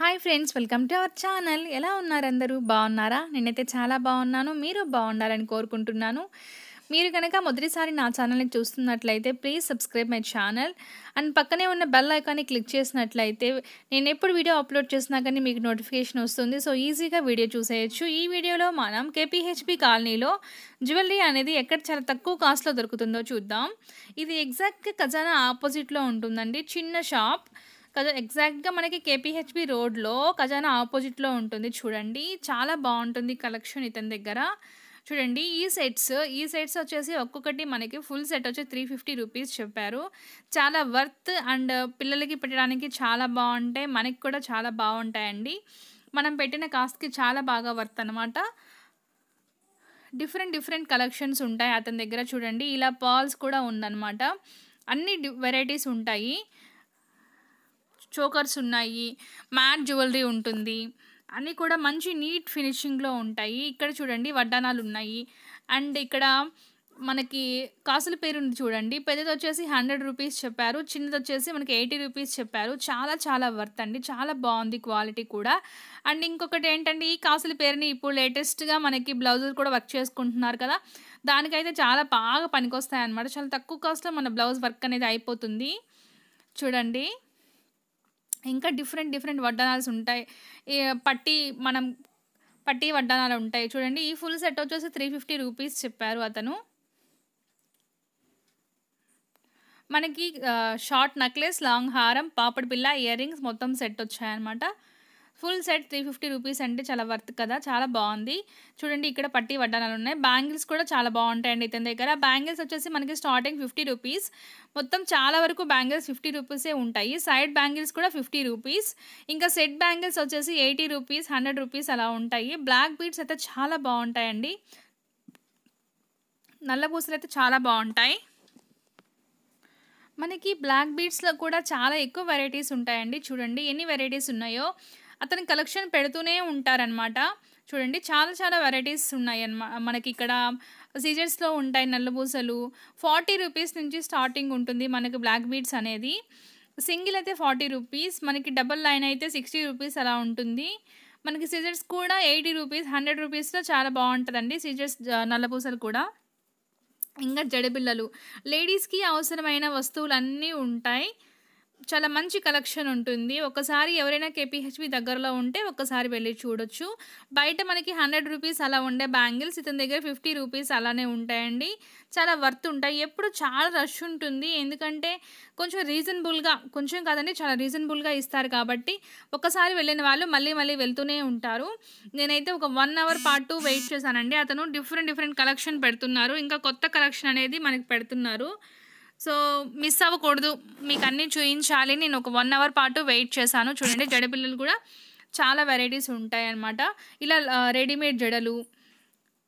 Hi friends welcome to our channel. ఎలా ఉన్నారు అందరూ బాగున్నారా? నేనైతే చాలా బాగున్నాను. మీరు బాగుండాలని కోరుకుంటున్నాను. మీరు కనుక మొదటిసారి నా ఛానల్ని చూస్తున్నట్లయితే please subscribe my channel. And పక్కనే ఉన్న బెల్ ఐకాన్ని క్లిక్ చేసినట్లయితే నేను ఎప్పుడు వీడియో అప్లోడ్ చేసినా కానీ మీకు నోటిఫికేషన్ వస్తుంది. సో ఈజీగా వీడియో చూసేయచ్చు. ఈ వీడియోలో మనం కేపీహెచ్బి కాలనీలో జ్యువెలరీ అనేది ఎక్కడ చాలా తక్కువ కాస్ట్లో దొరుకుతుందో చూద్దాం. ఇది ఎగ్జాక్ట్గా ఖజానా ఆపోజిట్లో ఉంటుందండి. చిన్న షాప్. కదా ఎగ్జాక్ట్గా మనకి కేపీహెచ్బి రోడ్లో ఖజానా ఆపోజిట్లో ఉంటుంది. చూడండి చాలా బాగుంటుంది కలెక్షన్ ఇతని దగ్గర. చూడండి ఈ సెట్స్ ఈ సెట్స్ వచ్చేసి ఒక్కొక్కటి మనకి ఫుల్ సెట్ వచ్చి త్రీ ఫిఫ్టీ రూపీస్ చెప్పారు. చాలా వర్త్ అండ్ పిల్లలకి పెట్టడానికి చాలా బాగుంటాయి. మనకి కూడా చాలా బాగుంటాయండి. మనం పెట్టిన కాస్ట్కి చాలా బాగా వర్త్ అనమాట డిఫరెంట్ డిఫరెంట్ కలెక్షన్స్ ఉంటాయి అతని దగ్గర. చూడండి ఇలా పాల్స్ కూడా ఉందన్నమాట. అన్ని వెరైటీస్ ఉంటాయి. చోకర్స్ ఉన్నాయి మ్యాట్ జ్యువెలరీ ఉంటుంది. అన్నీ కూడా మంచి నీట్ ఫినిషింగ్లో ఉంటాయి. ఇక్కడ చూడండి వడ్డానాలు ఉన్నాయి. అండ్ ఇక్కడ మనకి కాసుల పేరు చూడండి. పెద్దది వచ్చేసి హండ్రెడ్ రూపీస్ చెప్పారు. చిన్నది వచ్చేసి మనకి ఎయిటీ రూపీస్ చెప్పారు. చాలా చాలా వర్త్ అండి. చాలా బాగుంది క్వాలిటీ కూడా. అండ్ ఇంకొకటి ఏంటంటే ఈ కాసుల పేరుని ఇప్పుడు లేటెస్ట్గా మనకి బ్లౌజులు కూడా వర్క్ చేసుకుంటున్నారు కదా. దానికైతే చాలా బాగా పనికొస్తాయి అనమాట చాలా తక్కువ కాస్ట్లో మన బ్లౌజ్ వర్క్ అనేది అయిపోతుంది. చూడండి. ఇంకా డిఫరెంట్ డిఫరెంట్ వడ్డానాల్స్ ఉంటాయి. పట్టి మనం పట్టి వడ్డానాలు ఉంటాయి. చూడండి ఈ ఫుల్ సెట్ వచ్చేసి త్రీ ఫిఫ్టీ రూపీస్ చెప్పారు అతను. మనకి షార్ట్ నెక్లెస్ లాంగ్ హారం పాపడి పిల్ల ఇయర్ రింగ్స్ మొత్తం సెట్ వచ్చాయన్నమాట. Full set three fifty rupees అంటే చాలా వర్త్ కదా చాలా బాగుంది. చూడండి ఇక్కడ పట్టి వడ్డానాలు ఉన్నాయి. బ్యాంగిల్స్ కూడా చాలా బాగుంటాయండి ఇతని దగ్గర. బ్యాంగిల్స్ వచ్చేసి మనకి స్టార్టింగ్ ఫిఫ్టీ రూపీస్ మొత్తం చాలా వరకు బ్యాంగిల్స్ ఫిఫ్టీ రూపీసే ఉంటాయి. సైడ్ బ్యాంగిల్స్ కూడా ఫిఫ్టీ రూపీస్ ఇంకా సెట్ బ్యాంగిల్స్ వచ్చేసి ఎయిటీ రూపీస్ హండ్రెడ్ రూపీస్ అలా ఉంటాయి. బ్లాక్ బీడ్స్ అయితే చాలా బాగుంటాయండి. నల్ల పూసలు అయితే చాలా బాగుంటాయి. మనకి బ్లాక్ బీడ్స్లో కూడా చాలా ఎక్కువ వెరైటీస్ ఉంటాయండి. చూడండి ఎన్ని వెరైటీస్ ఉన్నాయో. అతను కలెక్షన్ పెడుతూనే ఉంటారనమాట చూడండి చాలా చాలా వెరైటీస్ ఉన్నాయి అన్నమా మనకి ఇక్కడ సీజర్స్లో ఉంటాయి నల్లబూసలు. ఫార్టీ రూపీస్ నుంచి స్టార్టింగ్ ఉంటుంది మనకి బ్లాక్ బీడ్స్ అనేది. సింగిల్ అయితే ఫార్టీ రూపీస్ మనకి డబల్ లైన్ అయితే సిక్స్టీ రూపీస్ అలా ఉంటుంది. మనకి సీజర్స్ కూడా ఎయిటీ రూపీస్ హండ్రెడ్ రూపీస్లో చాలా బాగుంటుందండి సీజర్స్ నల్లపూసలు కూడా. ఇంకా జడబిళ్ళలు. లేడీస్కి అవసరమైన వస్తువులు అన్నీ ఉంటాయి. చాలా మంచి కలెక్షన్ ఉంటుంది. ఒకసారి ఎవరైనా కేపీహెచ్బి దగ్గరలో ఉంటే ఒకసారి వెళ్ళి చూడొచ్చు. బయట మనకి హండ్రెడ్ రూపీస్ అలా ఉండే బ్యాంగిల్స్ ఇతని దగ్గర ఫిఫ్టీ రూపీస్ అలానే ఉంటాయండి. చాలా వర్త్ ఉంటాయి. ఎప్పుడు చాలా రష్ ఉంటుంది. ఎందుకంటే కొంచెం రీజనబుల్గా కొంచెం కాదండి చాలా రీజనబుల్గా ఇస్తారు కాబట్టి ఒకసారి వెళ్ళిన వాళ్ళు మళ్ళీ మళ్ళీ వెళ్తూనే ఉంటారు. నేనైతే ఒక వన్ అవర్ పాటు వెయిట్ చేశానండి. అతను డిఫరెంట్ డిఫరెంట్ కలెక్షన్ పెడుతున్నారు. ఇంకా కొత్త కలెక్షన్ అనేది మనకి పెడుతున్నారు. సో మిస్ అవ్వకూడదు. మీకు అన్నీ చూపించాలి నేను ఒక వన్ అవర్ పాటు వెయిట్ చేశాను. చూడండి జడపిల్లలు కూడా చాలా వెరైటీస్ ఉంటాయి అన్నమాట ఇలా రెడీమేడ్ జడలు.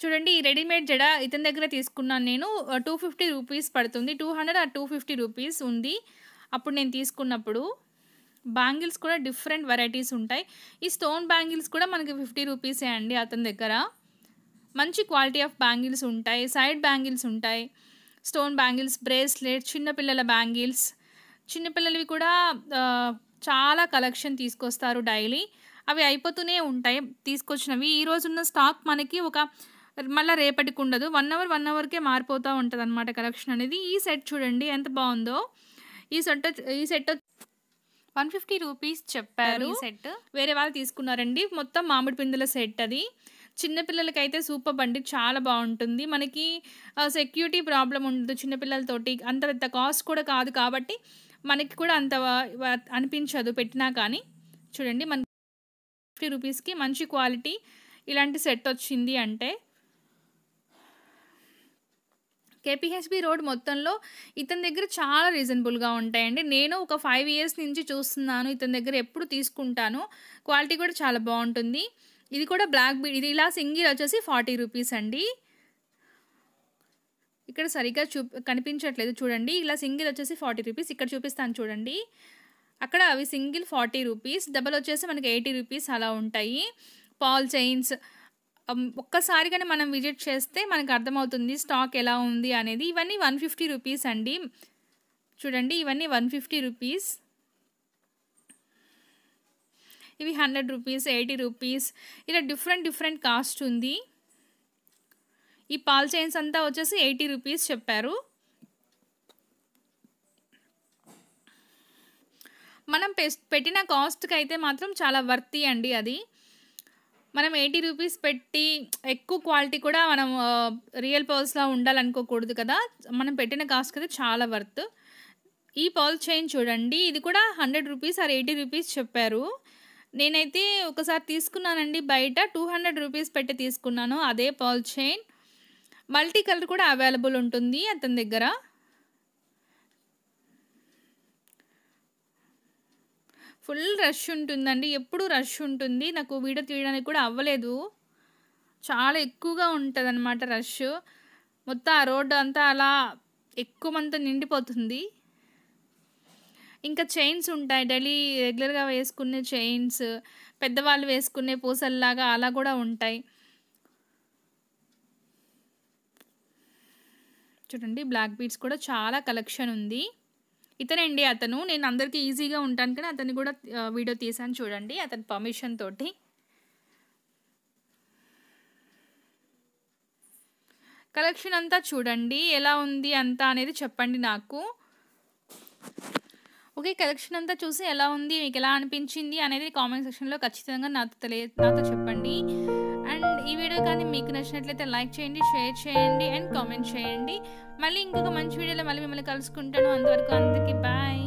చూడండి ఈ రెడీమేడ్ జడ ఇతని దగ్గర తీసుకున్నాను నేను. టూ ఫిఫ్టీ రూపీస్ పడుతుంది. టూ హండ్రెడ్ ఆ టూ ఫిఫ్టీ రూపీస్ ఉంది. అప్పుడు నేను తీసుకున్నప్పుడు బ్యాంగిల్స్ కూడా డిఫరెంట్ వెరైటీస్ ఉంటాయి. ఈ స్టోన్ బ్యాంగిల్స్ కూడా మనకి ఫిఫ్టీ రూపీసే అండి అతని దగ్గర. మంచి క్వాలిటీ ఆఫ్ బ్యాంగిల్స్ ఉంటాయి. సైడ్ బ్యాంగిల్స్ ఉంటాయి. స్టోన్ బ్యాంగిల్స్ బ్రేస్లెట్ చిన్నపిల్లల బ్యాంగిల్స్. చిన్నపిల్లలవి కూడా చాలా కలెక్షన్ తీసుకొస్తారు డైలీ. అవి అయిపోతూనే ఉంటాయి తీసుకొచ్చినవి. ఈ రోజున్న స్టాక్ మనకి ఒక మళ్ళీ రేపటికి ఉండదు. వన్ అవర్ వన్ అవర్కే మారిపోతూ ఉంటుంది అనమాట కలెక్షన్ అనేది. ఈ సెట్ చూడండి ఎంత బాగుందో. ఈ సెట్ ఈ సెట్ వన్ ఫిఫ్టీ రూపీస్ చెప్పారు. ఈ సెట్ వేరే వాళ్ళు తీసుకున్నారండి. మొత్తం మామిడి పిందుల సెట్ అది. చిన్నపిల్లలకైతే సూపర్ బండి చాలా బాగుంటుంది. మనకి సెక్యూరిటీ ప్రాబ్లం ఉండదు చిన్నపిల్లలతోటి అంత పెద్ద కాస్ట్ కూడా కాదు కాబట్టి మనకి కూడా అంత అనిపించదు పెట్టినా కానీ. చూడండి మన ఫిఫ్టీ రూపీస్కి మంచి క్వాలిటీ ఇలాంటి సెట్ వచ్చింది అంటే. కేపీహెచ్బి రోడ్ మొత్తంలో ఇతని దగ్గర చాలా రీజనబుల్గా ఉంటాయండి. నేను ఒక ఫైవ్ ఇయర్స్ నుంచి చూస్తున్నాను. ఇతని దగ్గర ఎప్పుడు తీసుకుంటాను. క్వాలిటీ కూడా చాలా బాగుంటుంది. ఇది కూడా బ్లాక్ బీడ్ ఇది ఇలా సింగిల్ వచ్చేసి ఫార్టీ రూపీస్ అండి. ఇక్కడ సరిగ్గా చూ కనిపించట్లేదు చూడండి. ఇలా సింగిల్ వచ్చేసి ఫార్టీ రూపీస్ ఇక్కడ చూపిస్తాను చూడండి. అక్కడ అవి సింగిల్ ఫార్టీ రూపీస్ డబల్ వచ్చేసి మనకి ఎయిటీ రూపీస్ అలా ఉంటాయి. పాల్ చైన్స్ ఒక్కసారిగానే మనం విజిట్ చేస్తే మనకు అర్థమవుతుంది స్టాక్ ఎలా ఉంది అనేది. ఇవన్నీ వన్ ఫిఫ్టీ రూపీస్ అండి. చూడండి ఇవన్నీ వన్ ఫిఫ్టీ రూపీస్ ఇవి హండ్రెడ్ రూపీస్ ఎయిటీ రూపీస్. ఇలా డిఫరెంట్ డిఫరెంట్ కాస్ట్ ఉంది. ఈ పాల్ చైన్స్ అంతా వచ్చేసి ఎయిటీ రూపీస్ చెప్పారు. మనం పెట్టిన కాస్ట్కి అయితే మాత్రం చాలా వర్తీ అండి అది. మనం ఎయిటీ రూపీస్ పెట్టి ఎక్కువ క్వాలిటీ కూడా మనం రియల్ పర్ల్స్లా ఉండాలనుకోకూడదు కదా. మనం పెట్టిన కాస్ట్కి అయితే చాలా వర్త్. ఈ పర్ల్ చైన్ చూడండి ఇది కూడా hundred rupees or eighty rupees చెప్పారు. నేనైతే ఒకసారి తీసుకున్నానండి. బయట టూ హండ్రెడ్ రూపీస్ పెట్టి తీసుకున్నాను. అదే పాల్ చైన్. మల్టీ కలర్ కూడా అవైలబుల్ ఉంటుంది అతని దగ్గర. ఫుల్ రష్ ఉంటుందండి. ఎప్పుడు రష్ ఉంటుంది. నాకు వీడియో తీయడానికి కూడా అవ్వలేదు. చాలా ఎక్కువగా ఉంటుంది అనమాట రష్. మొత్తం ఆ రోడ్డు అంతా అలా ఎక్కువ మంతా నిండిపోతుంది. ఇంకా చైన్స్ ఉంటాయి. డైలీ రెగ్యులర్గా వేసుకునే చైన్స్ పెద్దవాళ్ళు వేసుకునే పూసల్లాగా అలా కూడా ఉంటాయి. చూడండి బ్లాక్ బీడ్స్ కూడా చాలా కలెక్షన్ ఉంది. ఇతనండి అతను. నేను అందరికీ ఈజీగా ఉంటాను కానీ అతన్ని కూడా వీడియో తీసాను చూడండి అతని పర్మిషన్ తోటి. కలెక్షన్ అంతా చూడండి ఎలా ఉంది అంతా అనేది చెప్పండి నాకు. మూవీ కలెక్షన్ అంతా చూసి ఎలా ఉంది మీకు ఎలా అనిపించింది అనేది కామెంట్ సెక్షన్లో ఖచ్చితంగా నాతో తెలియ నాతో చెప్పండి. అండ్ ఈ వీడియో కానీ మీకు నచ్చినట్లయితే లైక్ చేయండి షేర్ చేయండి అండ్ కామెంట్ చేయండి. మళ్ళీ ఇంకొక మంచి వీడియోలో మళ్ళీ మిమ్మల్ని కలుసుకుంటాను. అంతవరకు అందరికీ బాయ్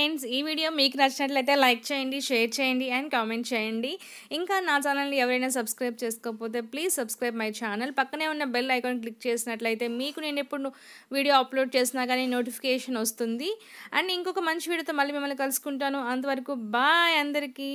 ఫ్రెండ్స్ ఈ వీడియో మీకు నచ్చినట్లయితే లైక్ చేయండి షేర్ చేయండి అండ్ కామెంట్ చేయండి. ఇంకా నా ఛానల్ని ఎవరైనా సబ్స్క్రైబ్ చేసుకోకపోతే ప్లీజ్ సబ్స్క్రైబ్ మై ఛానల్. పక్కనే ఉన్న బెల్ ఐకాన్ క్లిక్ చేసినట్లయితే మీకు నేను ఎప్పుడు వీడియో అప్లోడ్ చేసినా కానీ నోటిఫికేషన్ వస్తుంది. అండ్ ఇంకొక మంచి వీడియోతో మళ్ళీ మిమ్మల్ని కలుసుకుంటాను. అంతవరకు బాయ్ అందరికీ.